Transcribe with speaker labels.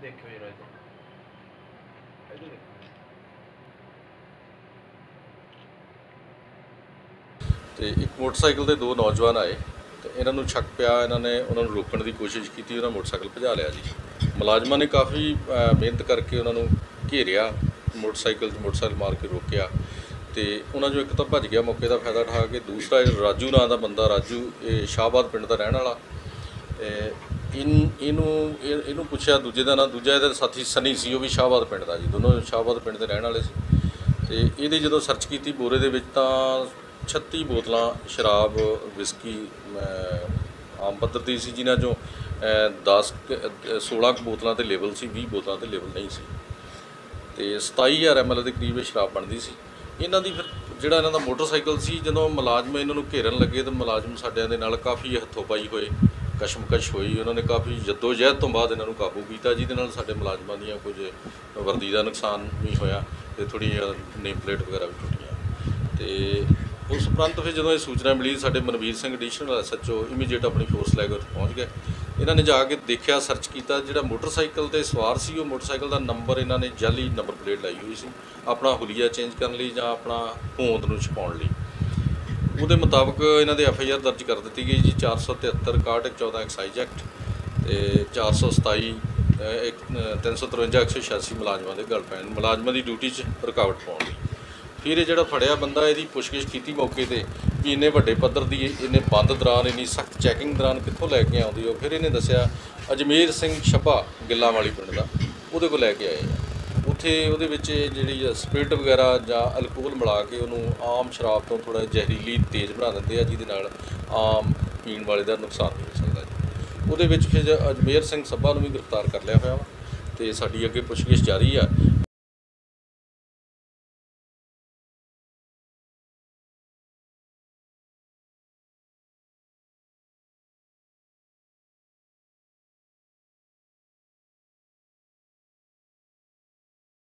Speaker 1: ਦੇਖਿਓ ਜਰਾ ਇਹ ਇਹਦੇ
Speaker 2: ਤੇ ਇੱਕ ਮੋਟਰਸਾਈਕਲ ਤੇ ਦੋ ਨੌਜਵਾਨ ਆਏ ਤੇ ਇਹਨਾਂ ਨੂੰ ਛੱਕ ਪਿਆ ਇਹਨਾਂ ਨੇ ਉਹਨਾਂ ਨੂੰ ਰੋਕਣ ਦੀ ਕੋਸ਼ਿਸ਼ ਕੀਤੀ ਉਹਨਾਂ ਮੋਟਰਸਾਈਕਲ ਭਜਾ ਲਿਆ ਜੀ। ਮੁਲਾਜ਼ਮਾਂ ਨੇ ਕਾਫੀ ਅ, ਮਿਹਨਤ ਕਰਕੇ ਉਹਨਾਂ ਨੂੰ ਘੇਰਿਆ ਮੋਟਰਸਾਈਕਲ 'ਚ ਮੋਟਰਸਾਈਕਲ ਮਾਰ ਕੇ ਰੋਕਿਆ। ਤੇ ਉਹਨਾਂ ਚੋਂ ਇੱਕ ਤਾਂ ਭੱਜ ਗਿਆ ਮੌਕੇ ਦਾ ਫਾਇਦਾ ਉਠਾ ਕੇ ਦੂਸਰਾ ਇਹ ਰਾਜੂ ਨਾਂ ਦਾ ਬੰਦਾ ਰਾਜੂ ਇਹ ਸ਼ਾਹਬਾਦ ਪਿੰਡ ਦਾ ਰਹਿਣ ਵਾਲਾ ਤੇ ਇਨ ਇਹਨੂੰ ਇਹ- ਇਹਨੂੰ ਪੁੱਛਿਆ ਦੂਜੇ ਦਾ ਨਾਂ ਦੂਜਾ ਇਹਦਾ ਸਾਥੀ ਸਨੀ ਸੀ ਉਹ ਵੀ ਸ਼ਾਹਬਾਦ ਪਿੰਡ ਦਾ ਜੀ ਦੋਨੋਂ ਸ਼ਾਹਬਾਦ ਪਿੰਡ ਦੇ ਰਹਿਣ ਵਾਲੇ ਸੀ। ਤੇ ਇਹਦੀ ਜਦੋਂ ਸਰਚ ਕੀਤੀ ਬੋਰੇ ਦੇ ਵਿੱਚ ਤਾਂ 36 ਬੋਤਲਾਂ ਸ਼ਰਾਬ ਵਿਸਕੀ ਅਮ, ਆਮ ਪੱਧਰ ਦੀ ਸੀ ਜਿਨ੍ਹਾਂ ਚੋਂ 10 16 ਕੁ ਬੋਤਲਾਂ ਤੇ ਲੇਬਲ ਸੀ 20 ਬੋਤਲਾਂ ਤੇ ਲੇਬਲ ਨਹੀਂ ਸੀ। ਤੇ 27000 ਐਮਐਲ ਦੇ ਕਰੀਬ ਇਹ ਸ਼ਰਾਬ ਬਣਦੀ ਸੀ। ਇਹਨਾਂ ਦੀ ਫਿਰ ਜਿਹੜਾ ਇਹਨਾਂ ਦਾ ਮੋਟਰਸਾਈਕਲ ਸੀ ਜਦੋਂ ਮੁਲਾਜ਼ਮ ਇਹਨਾਂ ਨੂੰ ਘੇਰਨ ਲੱਗੇ ਤਾਂ ਮੁਲਾਜ਼ਮ ਸਾਡਿਆਂ ਦੇ ਨਾਲ ਕਾਫੀ ਹੱਥੋਂ-ਪਾਈ ਹੋਏ। ਕਸ਼ਮਕਸ਼ ਹੋਈ, ਉਹਨਾਂ ਨੇ ਕਾਫੀ ਜਹਿਦ ਤੋਂ ਬਾਅਦ ਇਹਨਾਂ ਨੂੰ ਕਾਬੂ ਕੀਤਾ, ਜਿਹਦੇ ਨਾਲ ਸਾਡੇ ਮੁਲਾਜ਼ਮਾਂ ਦੀਆਂ ਕੁਝ ਵਰਦੀ ਦਾ ਨੁਕਸਾਨ ਵੀ ਹੋਇਆ ਤੇ ਥੋੜੀ ਨੇਮ ਪਲੇਟ ਵਗੈਰਾ ਵੀ ਟੁੱਟੀਆਂ ਤੇ ਉਸ ਉਪਰੰਤ ਫਿਰ ਜਦੋਂ ਇਹ ਸੂਚਨਾ ਮਿਲੀ, ਸਾਡੇ Manveer Singh additional SHO immediate ਆਪਣੀ ਫੋਰਸ ਲੈ ਕੇ ਉੱਥੇ ਪਹੁੰਚ ਗਏ। ਇਹਨਾਂ ਨੇ ਜਾ ਕੇ ਦੇਖਿਆ ਸਰਚ ਕੀਤਾ, ਜਿਹੜਾ ਮੋਟਰਸਾਈਕਲ ਤੇ ਸਵਾਰ ਸੀ, ਉਹ ਮੋਟਰਸਾਈਕਲ ਦਾ ਨੰਬਰ ਇਹਨਾਂ ਨੇ ਜਾਲੀ ਨੰਬਰ ਪਲੇਟ ਲਾਈ ਹੋਈ ਸੀ, ਆਪਣਾ ਹੁਲੀਆ ਚੇਂਜ ਕਰਨ ਲਈ ਜਾਂ ਆਪਣਾ ਹੋਂਦ ਨੂੰ ਛਪਾਉਣ ਲਈ। ਉਹਦੇ ਮੁਤਾਬਕ ਇਹਨਾਂ ਦੇ ਐਫ ਆਈ ਆਰ ਦਰਜ ਕਰ ਦਿੱਤੀ ਗਈ ਜੀ 473 61 14 ਐਕਸਾਈਜ਼ ਐਕਟ ਤੇ 427 ਅਹ, ਇੱਕ, ਅਹ, 353 186 ਮੁਲਾਜ਼ਮਾਂ ਦੇ ਗਲ ਪੈਣ ਮੁਲਾਜ਼ਮਾਂ ਦੀ ਡਿਊਟੀ 'ਚ ਰੁਕਾਵਟ ਪਾਉਣ ਲਈ ਫਿਰ ਇਹ ਜਿਹੜਾ ਫੜਿਆ ਬੰਦਾ ਇਹਦੀ ਪੁੱਛਗਿੱਛ ਕੀਤੀ ਮੌਕੇ ਤੇ ਵੀ ਇੰਨੇ ਵੱਡੇ ਪੱਧਰ ਦੀ ਇਹਨੇ ਬੰਦ ਦੌਰਾਨ ਇੰਨੀ ਸਖਤ ਚੈਕਿੰਗ ਦੌਰਾਨ ਕਿੱਥੋਂ ਲੈ ਕੇ ਆਉਂਦੀ ਉਹ। ਫਿਰ ਇਹਨੇ ਦੱਸਿਆ ਅਜਮੇਰ ਸਿੰਘ ਛੱਬਾ ਗਿੱਲਾਂ ਵਾਲੀ ਪਿੰਡ ਦਾ ਉਹਦੇ ਕੋਲ ਲੈ ਕੇ ਆਏ ਆ। ਉੱਥੇ ਉਹਦੇ ਵਿੱਚ ਇਹ ਜਿਹੜੀ ਸਪਿਰਟ ਵਗੈਰਾ ਜਾਂ ਅਲਕੋਹਲ ਮਿਲਾ ਕੇ ਉਹਨੂੰ ਆਮ ਸ਼ਰਾਬ ਤੋਂ ਥੋੜਾ ਜ਼ਹਿਰੀਲੀ ਤੇਜ਼ ਬਣਾ ਦਿੰਦੇ ਆ, ਜਿਹਦੇ ਨਾਲ ਆਮ ਪੀਣ ਵਾਲੇ ਦਾ ਨੁਕਸਾਨ ਹੋ ਸਕਦਾ ਜੀ। ਉਹਦੇ ਵਿੱਚ ਫਿਰ ਅਜਮੇਰ ਸਿੰਘ ਸੱਭਾ ਨੂੰ ਵੀ ਗ੍ਰਿਫਤਾਰ ਕਰ ਲਿਆ ਹੋਇਆ ਵਾ ਤੇ ਸਾਡੀ ਅੱਗੇ ਪੁੱਛਗਿੱਛ ਜਾਰੀ ਆ।